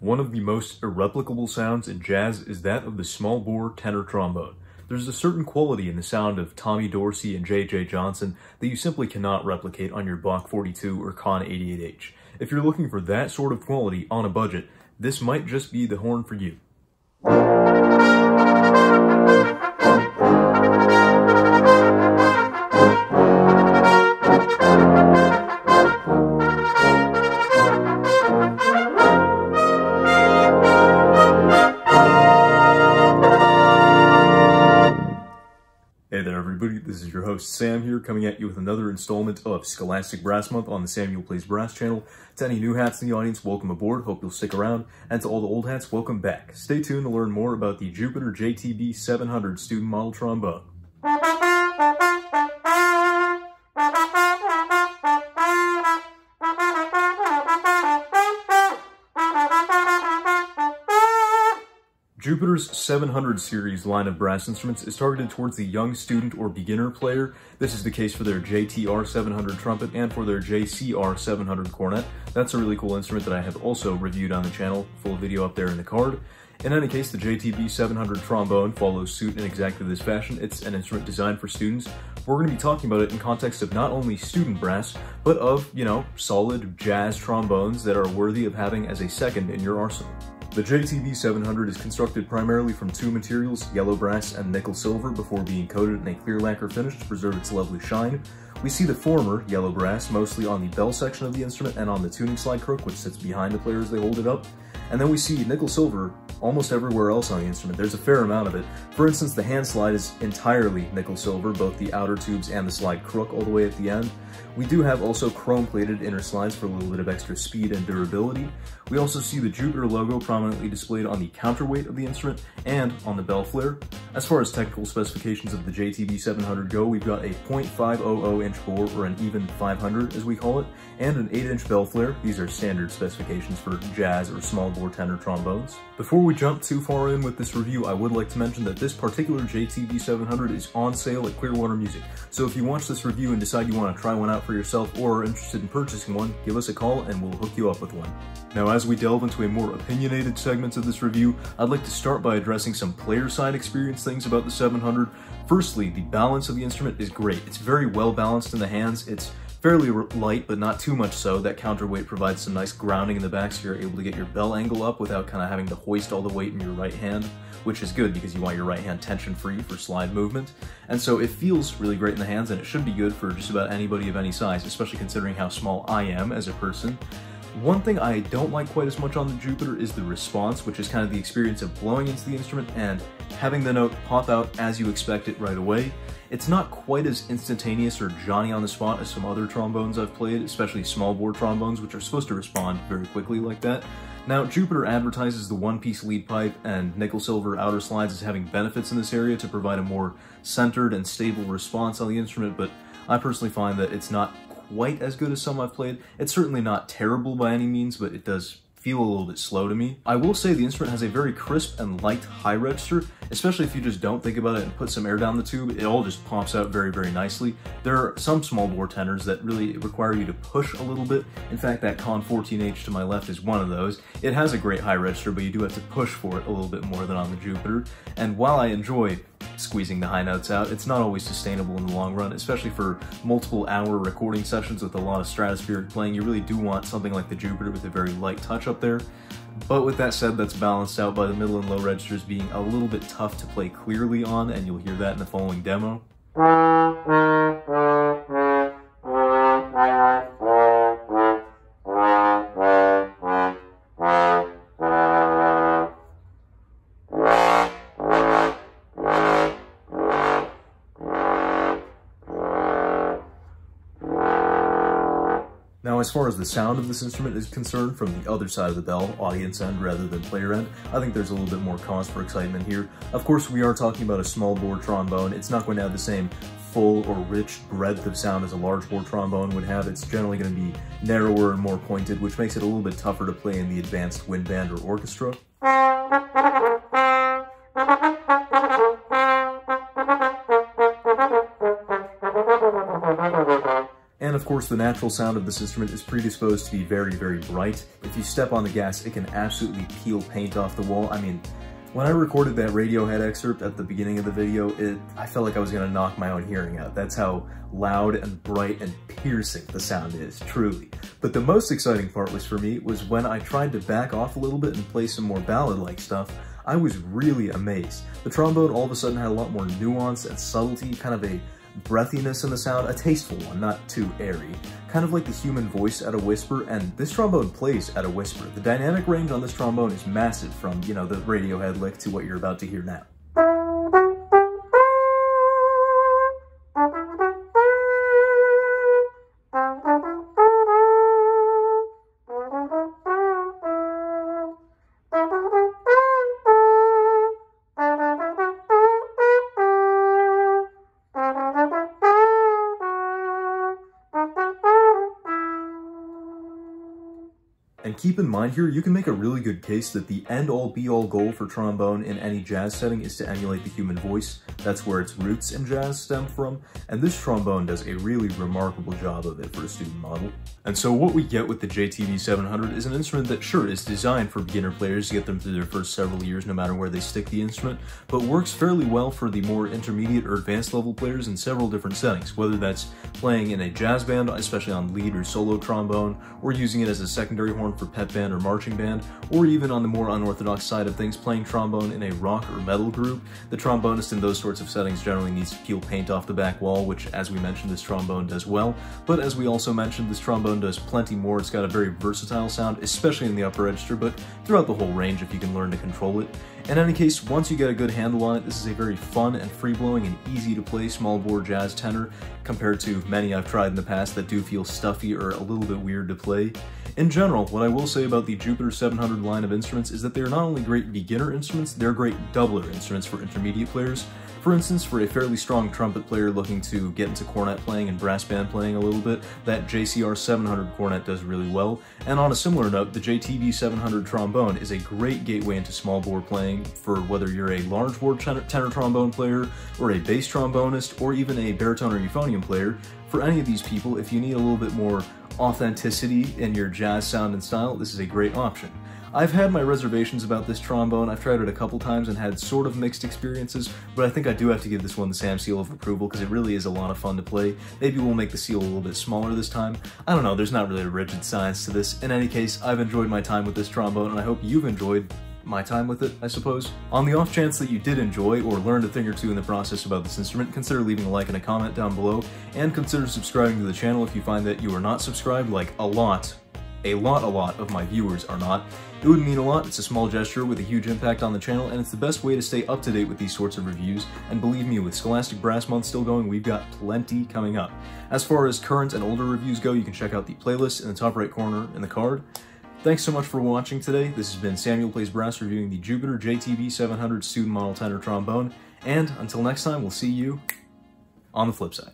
One of the most irreplicable sounds in jazz is that of the small bore tenor trombone. There's a certain quality in the sound of Tommy Dorsey and J.J. Johnson that you simply cannot replicate on your Bach 42 or Conn 88H. If you're looking for that sort of quality on a budget, this might just be the horn for you. Everybody, this is your host Sam here coming at you with another installment of Scholastic Brass Month on the Samuel Plays Brass channel. To any new hats in the audience, welcome aboard, hope you'll stick around. And to all the old hats, welcome back. Stay tuned to learn more about the Jupiter JTB 700 student model trombone. Jupiter's 700 series line of brass instruments is targeted towards the young student or beginner player. This is the case for their JTR 700 trumpet and for their JCR 700 cornet. That's a really cool instrument that I have also reviewed on the channel, full video up there in the card. In any case, the JTB 700 trombone follows suit in exactly this fashion. It's an instrument designed for students. We're going to be talking about it in context of not only student brass, but of, you know, solid jazz trombones that are worthy of having as a second in your arsenal. The JTB 700 is constructed primarily from two materials, yellow brass and nickel silver, before being coated in a clear lacquer finish to preserve its lovely shine. We see the former, yellow brass, mostly on the bell section of the instrument and on the tuning slide crook, which sits behind the player as they hold it up. And then we see nickel silver almost everywhere else on the instrument. There's a fair amount of it. For instance, the hand slide is entirely nickel silver, both the outer tubes and the slide crook all the way at the end. We do have also chrome-plated inner slides for a little bit of extra speed and durability. We also see the Jupiter logo prominently displayed on the counterweight of the instrument and on the bell flare. As far as technical specifications of the JTB 700 go, we've got a 0.500 inch bore, or an even 500 as we call it, and an 8 inch bell flare. These are standard specifications for jazz or small bore tenor trombones. Before we jump too far in with this review, I would like to mention that this particular JTB 700 is on sale at Clearwater Music. So if you watch this review and decide you want to try one out for yourself or are interested in purchasing one, give us a call and we'll hook you up with one. Now as we delve into a more opinionated segment of this review, I'd like to start by addressing some player side experience things about the 700. Firstly, the balance of the instrument is great. It's very well balanced in the hands. It's fairly light, but not too much so. That counterweight provides some nice grounding in the back so you're able to get your bell angle up without kind of having to hoist all the weight in your right hand, which is good because you want your right hand tension free for slide movement. And so it feels really great in the hands and it should be good for just about anybody of any size, especially considering how small I am as a person. One thing I don't like quite as much on the Jupiter is the response, which is kind of the experience of blowing into the instrument and having the note pop out as you expect it right away. It's not quite as instantaneous or Johnny on the spot as some other trombones I've played, especially small bore trombones, which are supposed to respond very quickly like that. Now, Jupiter advertises the one-piece lead pipe and nickel-silver outer slides as having benefits in this area to provide a more centered and stable response on the instrument, but I personally find that it's not quite as good as some I've played. It's certainly not terrible by any means, but it does feel a little bit slow to me. I will say the instrument has a very crisp and light high register, especially if you just don't think about it and put some air down the tube, it all just pops out very, very nicely. There are some small bore tenors that really require you to push a little bit. In fact, that Conn 14H to my left is one of those. It has a great high register, but you do have to push for it a little bit more than on the Jupiter. And while I enjoy squeezing the high notes out. It's not always sustainable in the long run, especially for multiple hour recording sessions with a lot of stratospheric playing. You really do want something like the Jupiter with a very light touch up there. But with that said, that's balanced out by the middle and low registers being a little bit tough to play clearly on, and you'll hear that in the following demo. Now, as far as the sound of this instrument is concerned, from the other side of the bell, audience end rather than player end, I think there's a little bit more cause for excitement here. Of course, we are talking about a small bore trombone. It's not going to have the same full or rich breadth of sound as a large bore trombone would have. It's generally going to be narrower and more pointed, which makes it a little bit tougher to play in the advanced wind band or orchestra. Of course, the natural sound of this instrument is predisposed to be very, very bright. If you step on the gas, it can absolutely peel paint off the wall. I mean, when I recorded that Radiohead excerpt at the beginning of the video, it, I felt like I was gonna knock my own hearing out. That's how loud and bright and piercing the sound is, truly. But the most exciting part was for me was when I tried to back off a little bit and play some more ballad-like stuff, I was really amazed. The trombone all of a sudden had a lot more nuance and subtlety, kind of a breathiness in the sound, a tasteful one, not too airy. Kind of like the human voice at a whisper, and this trombone plays at a whisper. The dynamic range on this trombone is massive from, you know, the Radiohead lick to what you're about to hear now. And keep in mind here, you can make a really good case that the end-all be-all goal for trombone in any jazz setting is to emulate the human voice. That's where its roots in jazz stem from, and this trombone does a really remarkable job of it for a student model. And so what we get with the JTB 700 is an instrument that sure is designed for beginner players to get them through their first several years no matter where they stick the instrument, but works fairly well for the more intermediate or advanced level players in several different settings, whether that's playing in a jazz band, especially on lead or solo trombone, or using it as a secondary horn for pep band or marching band, or even on the more unorthodox side of things, playing trombone in a rock or metal group. The trombonist in those sorts of settings generally needs to peel paint off the back wall, which as we mentioned, this trombone does well. But as we also mentioned, this trombone does plenty more. It's got a very versatile sound, especially in the upper register, but throughout the whole range if you can learn to control it. In any case, once you get a good handle on it, this is a very fun and free-blowing and easy to play small bore jazz tenor compared to many I've tried in the past that do feel stuffy or a little bit weird to play. In general, what I will say about the Jupiter 700 line of instruments is that they're not only great beginner instruments, they're great doubler instruments for intermediate players. For instance, for a fairly strong trumpet player looking to get into cornet playing and brass band playing a little bit, that JCR 700 cornet does really well. And on a similar note, the JTB 700 trombone is a great gateway into small bore playing for whether you're a large bore tenor, tenor trombone player, or a bass trombonist, or even a baritone or euphonium player. For any of these people, if you need a little bit more authenticity in your jazz sound and style, this is a great option. I've had my reservations about this trombone. I've tried it a couple times and had sort of mixed experiences, but I think I do have to give this one the Sam seal of approval because it really is a lot of fun to play. Maybe we'll make the seal a little bit smaller this time. I don't know, there's not really a rigid science to this. In any case, I've enjoyed my time with this trombone and I hope you've enjoyed my time with it, I suppose. On the off chance that you did enjoy or learned a thing or two in the process about this instrument, consider leaving a like and a comment down below, and consider subscribing to the channel if you find that you are not subscribed, like a lot, a lot a lot of my viewers are not. It would mean a lot, it's a small gesture with a huge impact on the channel, and it's the best way to stay up to date with these sorts of reviews, and believe me, with Scholastic Brass Month still going, we've got plenty coming up. As far as current and older reviews go, you can check out the playlist in the top right corner in the card. Thanks so much for watching today. This has been Samuel Plays Brass reviewing the Jupiter JTB 700 Student Model Tenor Trombone, and until next time, we'll see you on the flip side.